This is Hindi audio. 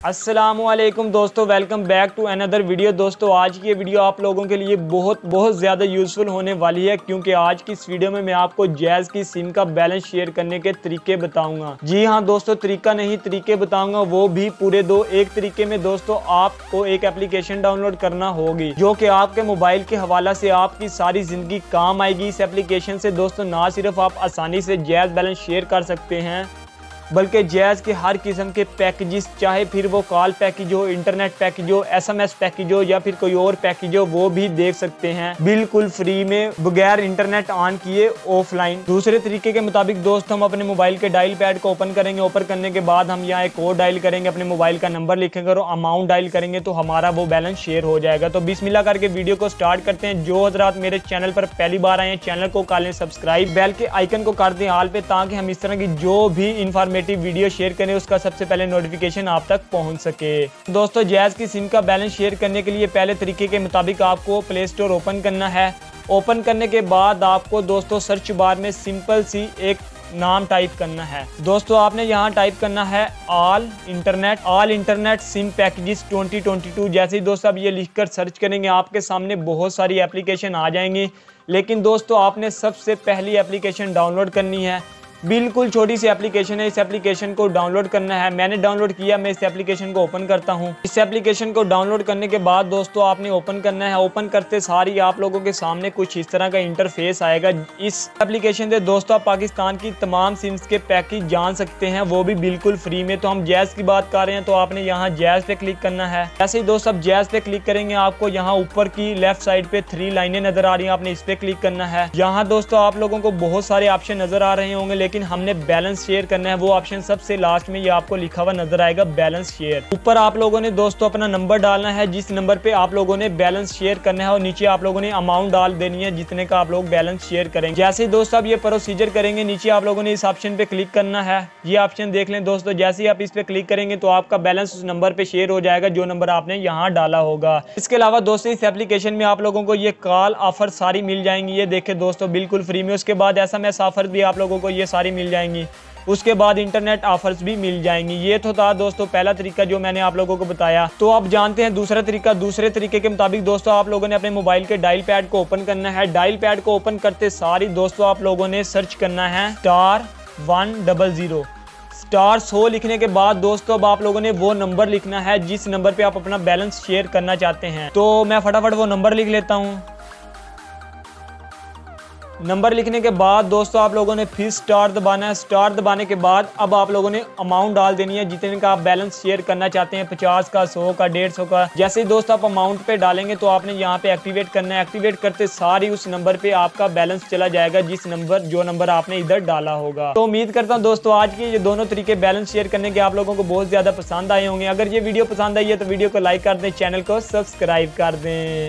असलम दोस्तों welcome back to another video दोस्तों, आज की ये वीडियो आप लोगों के लिए बहुत बहुत ज़्यादा यूज़फुल होने वाली है, क्योंकि आज की इस वीडियो में मैं आपको जैज़ की सिम का बैलेंस शेयर करने के तरीके बताऊँगा। जी हाँ दोस्तों, तरीका नहीं, तरीके बताऊँगा, वो भी पूरे दो, एक तरीके में दोस्तों आपको एक एप्लीकेशन डाउनलोड करना होगी, जो कि आपके मोबाइल के हवाला से आपकी सारी ज़िंदगी काम आएगी। इस एप्लीकेशन से दोस्तों, ना सिर्फ़ आप आसानी से जैज़ बैलेंस शेयर कर सकते हैं बल्कि जैज़ के हर किस्म के पैकेजेस, चाहे फिर वो कॉल पैकेज हो, इंटरनेट पैकेज हो, एसएमएस पैकेज हो, या फिर कोई और पैकेज हो, वो भी देख सकते हैं। बिल्कुल फ्री में बगैर इंटरनेट ऑन किए ऑफलाइन। दूसरे तरीके के मुताबिक दोस्त, हम अपने मोबाइल के डायल पैड को ओपन करेंगे। ओपन करने के बाद हम यहाँ एक कोड डायल करेंगे, अपने मोबाइल का नंबर लिखेंगे और अमाउंट डायल करेंगे तो हमारा वो बैलेंस शेयर हो जाएगा। तो बिस्मिल्लाह करके वीडियो को स्टार्ट करते हैं। जो हजरात मेरे चैनल पर पहली बार आए हैं, चैनल को कर लें सब्सक्राइब, बेल के आइकन को कर दें हाल पे, ताकि हम इस तरह की जो भी इंफॉर्मेटिव इन्फॉर्मेटिव वीडियो शेयर करें उसका सबसे पहले नोटिफिकेशन आप तक पहुँच सके। दोस्तों जैज़ की सिम का बैलेंस शेयर करने के लिए पहले तरीके के मुताबिक आपको प्ले स्टोर ओपन करना है। ओपन करने के बाद आपको दोस्तों सर्च बार में सिंपल सी एक नाम टाइप करना है। दोस्तों, आपने यहाँ टाइप करना है all internet all internet SIM packages 2022 जैसे ही दोस्तों आप ये लिखकर सर्च करेंगे, आपके सामने बहुत सारी एप्लीकेशन आ जाएँगी। लेकिन दोस्तों, आपने सबसे पहली एप्लीकेशन डाउनलोड करनी है। बिल्कुल छोटी सी एप्लीकेशन है। इस एप्लीकेशन को डाउनलोड करना है। मैंने डाउनलोड किया, मैं इस एप्लीकेशन को ओपन करता हूँ। इस एप्लीकेशन को डाउनलोड करने के बाद दोस्तों, आपने ओपन करना है। ओपन करते सारी आप लोगों के सामने कुछ इस तरह का इंटरफेस आएगा। इस एप्लीकेशन से दोस्तों, आप पाकिस्तान की तमाम सिम्स के पैकेज जान सकते हैं। वो भी बिल्कुल फ्री में। तो हम जैज की बात कर रहे हैं तो आपने यहाँ जैज पे क्लिक करना है। ऐसे ही दोस्तों आप जैज पे क्लिक करेंगे, आपको यहाँ ऊपर की लेफ़्ट साइड पे थ्री लाइनें नज़र आ रही है। आपने इस पे क्लिक करना है। यहाँ दोस्तों, आप लोगों को बहुत सारे ऑप्शन नज़र आ रहे होंगे लेकिन हमने बैलेंस शेयर करना है, वो ऑप्शन सबसे लास्ट में ये आपको लिखा हुआ नज़र आएगा बैलेंस शेयर ऊपर आप लोगों ने दोस्तों अपना नंबर डालना है, जिस नंबर पे आप लोगों ने बैलेंस शेयर करना है और नीचे आप लोगों ने अमाउंट डाल देनी है, जितने का आप लोग बैलेंस शेयर करेंगे। जैसे दोस्तों आप ये प्रोसीजर करेंगे, नीचे आप लोगों ने इस ऑप्शन पे क्लिक करना है। ये ऑप्शन देख लें दोस्तों, जैसे ही आप इस पे क्लिक करेंगे तो आपका बैलेंस उस नंबर पे शेयर हो जाएगा, जो नंबर आपने यहाँ डाला होगा। इसके अलावा दोस्तों, इस एप्लीकेशन में आप लोगों को ये कॉल ऑफ़र सारी मिल जाएँगी। ये देखे दोस्तों, बिल्कुल फ्री में। उसके बाद ऐसा मैं ऑफ़र भी आप लोगों को ये सारी मिल जाएँगी। उसके बाद इंटरनेट ऑफर्स भी मिल जाएँगी। ये तो था दोस्तों, पहला तरीका जो मैंने आप लोगों को बताया। तो आप जानते हैं दूसरा तरीका, दूसरे तरीके के मुताबिक दोस्तों, आप लोगों ने अपने मोबाइल के डायल पैड को ओपन करना है। डायल पैड को ओपन करते सारी दोस्तों, आप लोगों ने सर्च करना है star one double zero star so लिखने के बाद दोस्तों, अब आप लोगों ने वो नंबर लिखना है जिस नंबर पे आप अपना बैलेंस शेयर करना चाहते हैं। तो मैं फटाफट वो नंबर लिख लेता हूँ। नंबर लिखने के बाद दोस्तों आप लोगों ने फिर स्टार दबाना है। स्टार दबाने के बाद अब आप लोगों ने अमाउंट डाल देनी है। जितने का आप बैलेंस शेयर करना चाहते हैं, पचास का, सौ का, डेढ़ सौ का। जैसे ही दोस्तों आप अमाउंट पे डालेंगे तो आपने यहाँ पे एक्टिवेट करना है। एक्टिवेट करते सारी उस नंबर पे आपका बैलेंस चला जाएगा, जिस नंबर जो नंबर आपने इधर डाला होगा। तो उम्मीद करता हूँ दोस्तों आज के ये दोनों तरीके बैलेंस शेयर करने के आप लोगों को बहुत ज़्यादा पसंद आए होंगे। अगर ये वीडियो पसंद आई है तो वीडियो को लाइक कर दें चैनल को सब्सक्राइब कर दें।